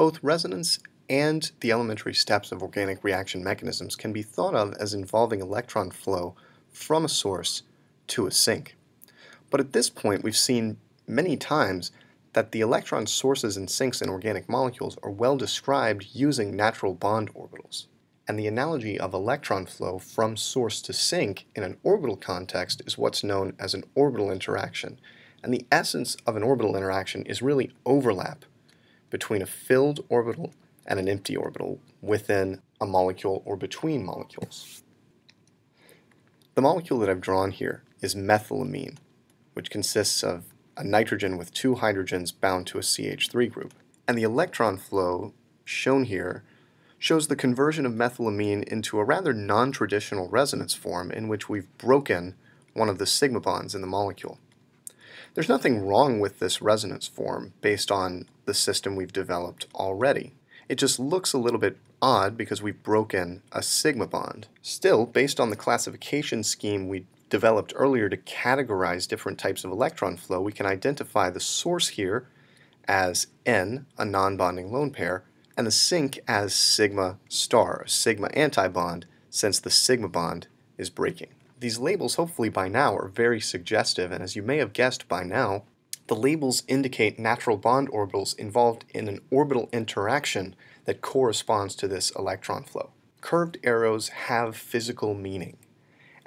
Both resonance and the elementary steps of organic reaction mechanisms can be thought of as involving electron flow from a source to a sink. But at this point, we've seen many times that the electron sources and sinks in organic molecules are well described using natural bond orbitals. And the analogy of electron flow from source to sink in an orbital context is what's known as an orbital interaction. And the essence of an orbital interaction is really overlap between a filled orbital and an empty orbital within a molecule or between molecules. The molecule that I've drawn here is methylamine, which consists of a nitrogen with two hydrogens bound to a CH3 group. And the electron flow shown here shows the conversion of methylamine into a rather non-traditional resonance form in which we've broken one of the sigma bonds in the molecule. There's nothing wrong with this resonance form based on the system we've developed already. It just looks a little bit odd because we've broken a sigma bond. Still, based on the classification scheme we developed earlier to categorize different types of electron flow, we can identify the source here as N, a non-bonding lone pair, and the sink as sigma star, a sigma antibond, since the sigma bond is breaking. These labels, hopefully by now, are very suggestive, and as you may have guessed by now, the labels indicate natural bond orbitals involved in an orbital interaction that corresponds to this electron flow. Curved arrows have physical meaning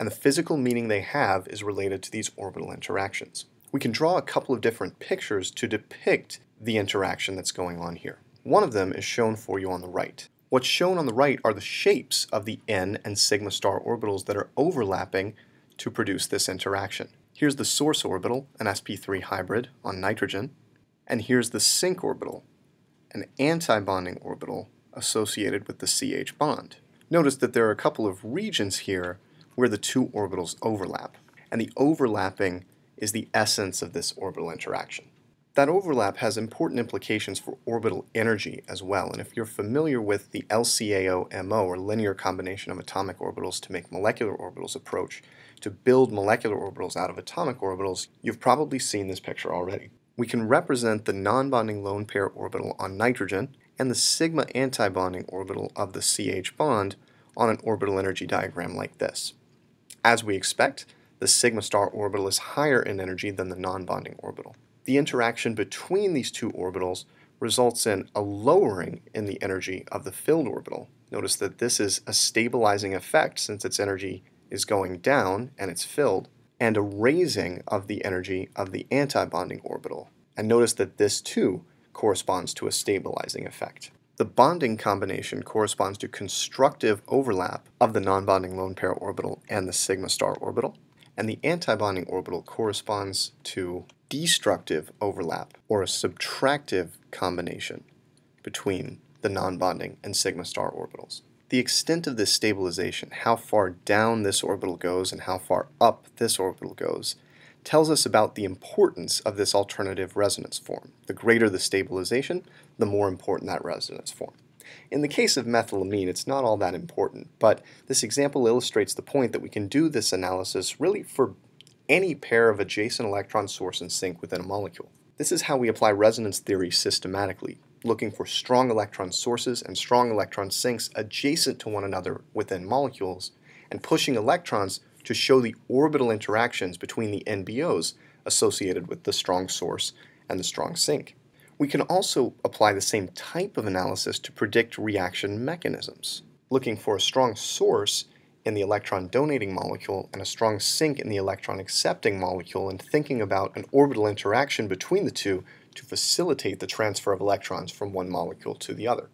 and the physical meaning they have is related to these orbital interactions. We can draw a couple of different pictures to depict the interaction that's going on here. One of them is shown for you on the right. What's shown on the right are the shapes of the n and sigma star orbitals that are overlapping to produce this interaction. Here's the source orbital, an sp3 hybrid on nitrogen, and here's the sink orbital, an antibonding orbital associated with the CH bond. Notice that there are a couple of regions here where the two orbitals overlap. And the overlapping is the essence of this orbital interaction. That overlap has important implications for orbital energy as well, and if you're familiar with the LCAO-MO, or linear combination of atomic orbitals to make molecular orbitals approach, to build molecular orbitals out of atomic orbitals, you've probably seen this picture already. We can represent the non-bonding lone pair orbital on nitrogen and the sigma antibonding orbital of the CH bond on an orbital energy diagram like this. As we expect, the sigma star orbital is higher in energy than the non-bonding orbital. The interaction between these two orbitals results in a lowering in the energy of the filled orbital. Notice that this is a stabilizing effect since its energy is going down and it's filled, and a raising of the energy of the antibonding orbital. And notice that this too corresponds to a stabilizing effect. The bonding combination corresponds to constructive overlap of the non-bonding lone pair orbital and the sigma star orbital, and the antibonding orbital corresponds to destructive overlap or a subtractive combination between the non-bonding and sigma star orbitals. The extent of this stabilization, how far down this orbital goes and how far up this orbital goes, tells us about the importance of this alternative resonance form. The greater the stabilization, the more important that resonance form. In the case of methylamine, it's not all that important, but this example illustrates the point that we can do this analysis really for any pair of adjacent electron source and sink within a molecule. This is how we apply resonance theory systematically, looking for strong electron sources and strong electron sinks adjacent to one another within molecules, and pushing electrons to show the orbital interactions between the NBOs associated with the strong source and the strong sink. We can also apply the same type of analysis to predict reaction mechanisms, looking for a strong source in the electron donating molecule and a strong sink in the electron accepting molecule and thinking about an orbital interaction between the two to facilitate the transfer of electrons from one molecule to the other.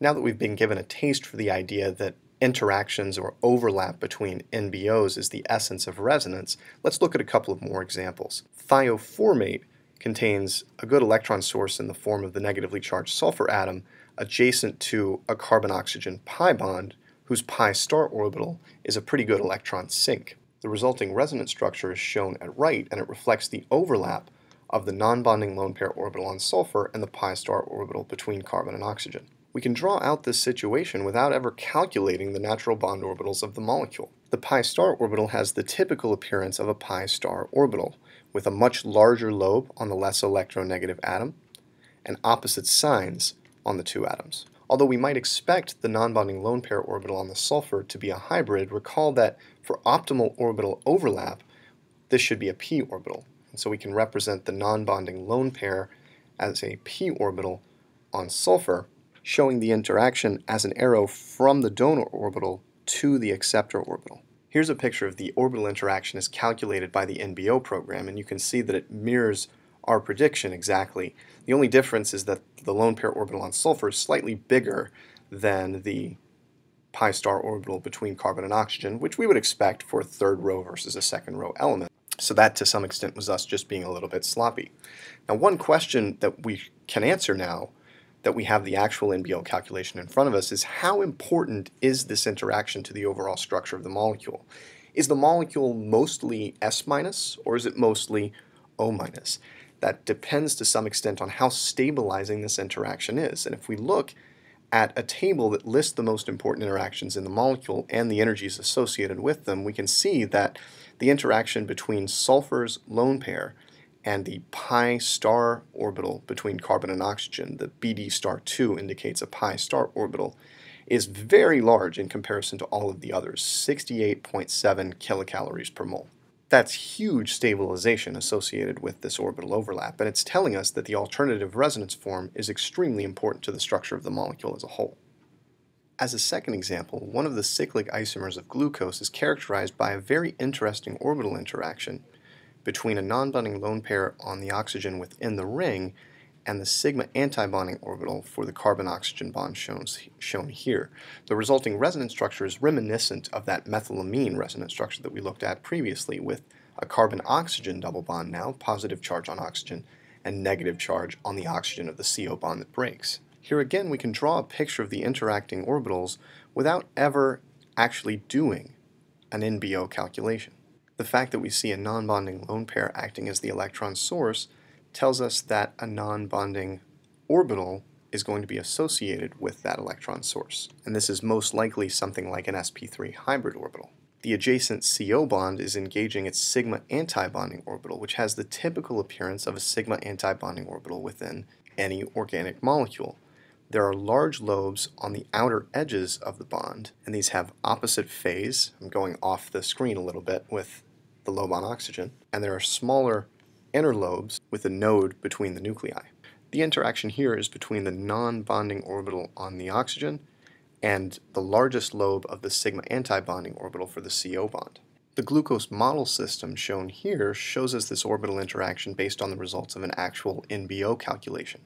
Now that we've been given a taste for the idea that interactions or overlap between NBOs is the essence of resonance, let's look at a couple of more examples. Thioformate contains a good electron source in the form of the negatively charged sulfur atom adjacent to a carbon-oxygen pi bond whose pi star orbital is a pretty good electron sink. The resulting resonance structure is shown at right and it reflects the overlap of the non-bonding lone pair orbital on sulfur and the pi star orbital between carbon and oxygen we can draw out this situation without ever calculating the natural bond orbitals of the molecule. The pi star orbital has the typical appearance of a pi star orbital, with a much larger lobe on the less electronegative atom, and opposite signs on the two atoms. Although we might expect the non-bonding lone pair orbital on the sulfur to be a hybrid, recall that for optimal orbital overlap, this should be a p orbital. And so we can represent the non-bonding lone pair as a p orbital on sulfur, showing the interaction as an arrow from the donor orbital to the acceptor orbital. Here's a picture of the orbital interaction as calculated by the NBO program, and you can see that it mirrors our prediction exactly. The only difference is that the lone pair orbital on sulfur is slightly bigger than the pi star orbital between carbon and oxygen, which we would expect for a third row versus a second row element. So that to some extent was us just being a little bit sloppy. Now one question that we can answer now that we have the actual NBO calculation in front of us is how important is this interaction to the overall structure of the molecule? Is the molecule mostly S minus or is it mostly O minus? That depends to some extent on how stabilizing this interaction is. And if we look at a table that lists the most important interactions in the molecule and the energies associated with them, we can see that the interaction between sulfur's lone pair and the pi star orbital between carbon and oxygen, the BD star 2 indicates a pi star orbital, is very large in comparison to all of the others, 68.7 kilocalories per mole. That's huge stabilization associated with this orbital overlap, and it's telling us that the alternative resonance form is extremely important to the structure of the molecule as a whole. As a second example, one of the cyclic isomers of glucose is characterized by a very interesting orbital interaction between a non-bonding lone pair on the oxygen within the ring and the sigma antibonding orbital for the carbon-oxygen bond shown, shown here. The resulting resonance structure is reminiscent of that methylamine resonance structure that we looked at previously with a carbon-oxygen double bond now, positive charge on oxygen, and negative charge on the oxygen of the CO bond that breaks. Here again we can draw a picture of the interacting orbitals without ever actually doing an NBO calculation. The fact that we see a non-bonding lone pair acting as the electron source tells us that a non-bonding orbital is going to be associated with that electron source. And this is most likely something like an sp3 hybrid orbital. The adjacent CO bond is engaging its sigma antibonding orbital, which has the typical appearance of a sigma antibonding orbital within any organic molecule. There are large lobes on the outer edges of the bond, and these have opposite phase. I'm going off the screen a little bit with the lobe on oxygen, and there are smaller inner lobes with a node between the nuclei. The interaction here is between the non-bonding orbital on the oxygen and the largest lobe of the sigma antibonding orbital for the CO bond. The glucose model system shown here shows us this orbital interaction based on the results of an actual NBO calculation.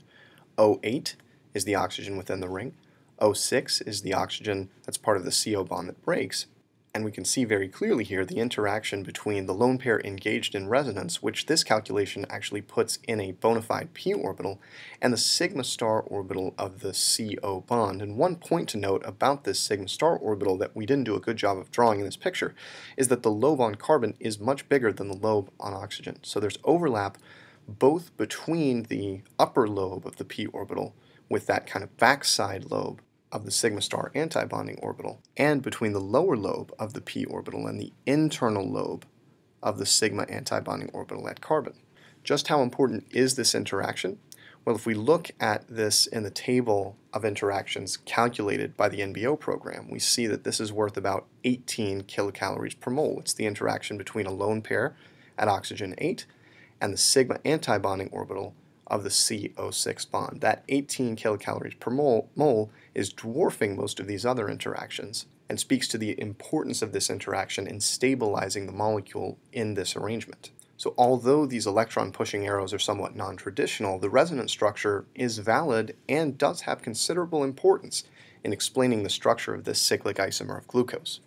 O8 is the oxygen within the ring, O6 is the oxygen that's part of the CO bond that breaks, and we can see very clearly here the interaction between the lone pair engaged in resonance, which this calculation actually puts in a bona fide p orbital, and the sigma star orbital of the CO bond. And one point to note about this sigma star orbital that we didn't do a good job of drawing in this picture is that the lobe on carbon is much bigger than the lobe on oxygen. So there's overlap both between the upper lobe of the p orbital with that kind of backside lobe of the sigma star antibonding orbital and between the lower lobe of the p orbital and the internal lobe of the sigma antibonding orbital at carbon. Just how important is this interaction? Well, if we look at this in the table of interactions calculated by the NBO program, we see that this is worth about 18 kilocalories per mole. It's the interaction between a lone pair at oxygen 8 and the sigma antibonding orbital of the CO6 bond. That 18 kilocalories per mole, mole is dwarfing most of these other interactions and speaks to the importance of this interaction in stabilizing the molecule in this arrangement. So although these electron pushing arrows are somewhat non-traditional, the resonance structure is valid and does have considerable importance in explaining the structure of this cyclic isomer of glucose.